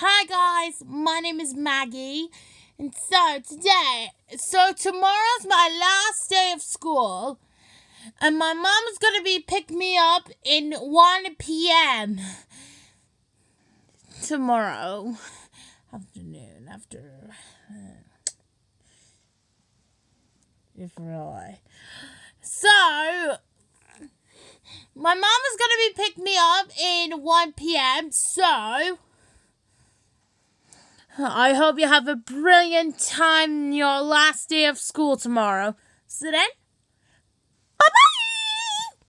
Hi guys, my name is Maggie. And so today, so tomorrow's my last day of school. And my mom's gonna be pick me up in 1 p.m. tomorrow afternoon after if really. So my mom is gonna be pick me up in 1 p.m. So I hope you have a brilliant time in your last day of school tomorrow. So then.